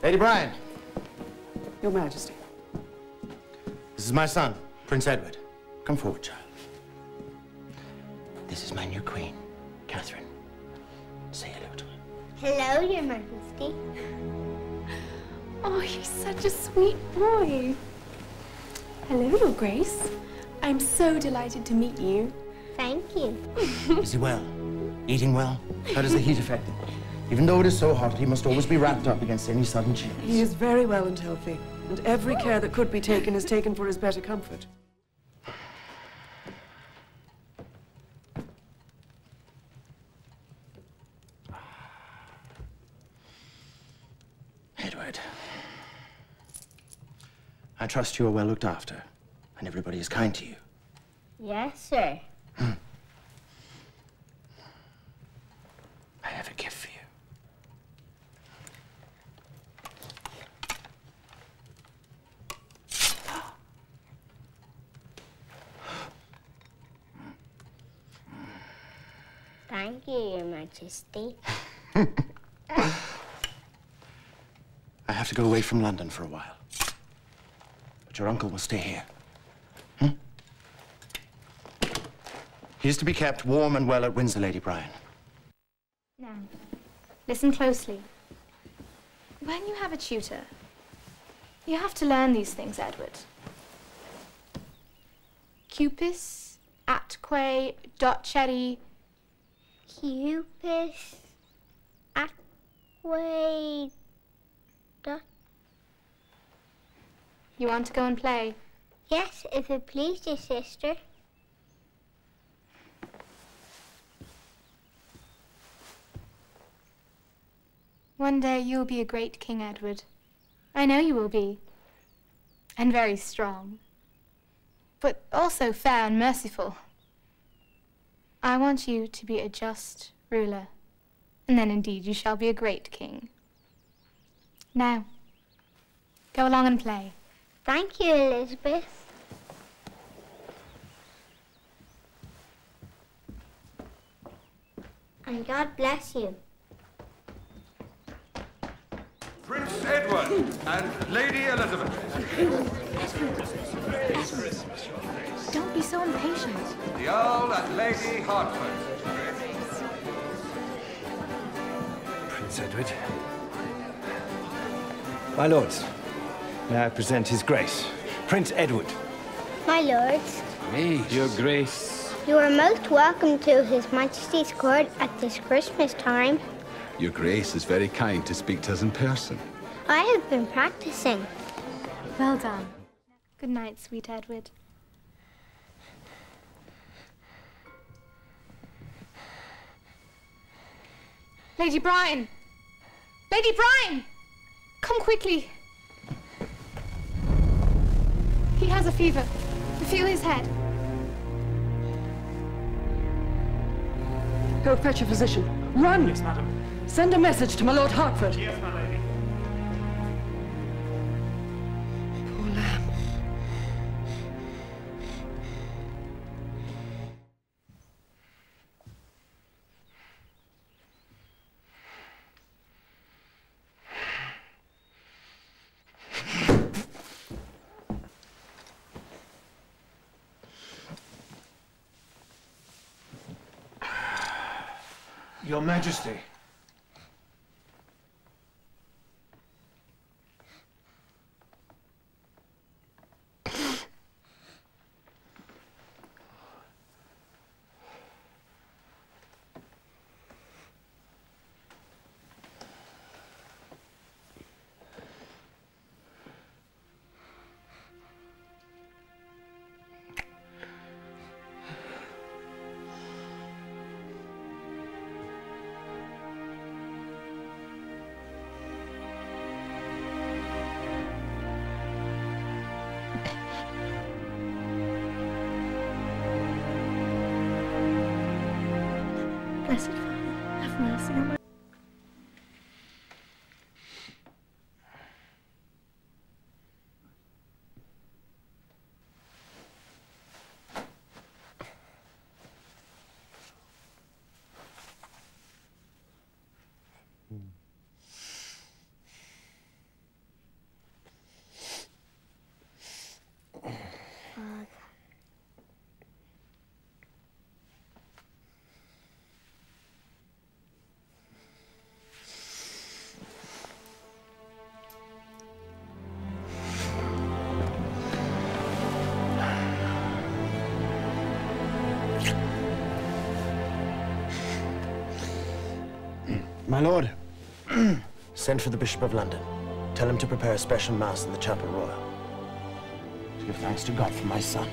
Bryan. Your Majesty. This is my son, Prince Edward. Come forward, child. This is my new queen, Catherine. Say hello to her. Hello, Your Majesty. Oh, he's such a sweet boy. Hello, Your Grace. I'm so delighted to meet you. Thank you. Is he well? Eating well? How does the heat affect him? Even though it is so hot, he must always be wrapped up against any sudden chills. He is very well and healthy, and every care that could be taken is taken for his better comfort. Edward. I trust you are well looked after, and everybody is kind to you. Yes, sir. Hmm. I have a gift for you. Thank you, Your Majesty. I have to go away from London for a while. But your uncle will stay here. Hmm? He is to be kept warm and well at Windsor, Lady Bryan. Now, listen closely. When you have a tutor, you have to learn these things, Edward. Cupis, atque, docere, Cupis, Aqua. You want to go and play? Yes, if it please you, sister. One day you'll be a great King Edward. I know you will be. And very strong. But also fair and merciful. I want you to be a just ruler. And then indeed you shall be a great king. Now, go along and play. Thank you, Elizabeth. And God bless you. Prince Edward and Lady Elizabeth. Don't be so impatient. The Earl and Lady Hertford. Prince Edward. My lords, may I present His Grace, Prince Edward. My lords, Me, Your Grace. you are most welcome to His Majesty's court at this Christmas time. Your Grace is very kind to speak to us in person. I have been practicing. Well done. Good night, sweet Edward. Lady Bryan! Lady Bryan! Come quickly. He has a fever. Feel his head. Go fetch a physician. Run! Yes, madam. Send a message to my Lord Hertford. Yes, my Your Majesty. Blessed Father, have mercy on my... My lord, send for the Bishop of London. Tell him to prepare a special mass in the Chapel Royal. To give thanks to God for my son.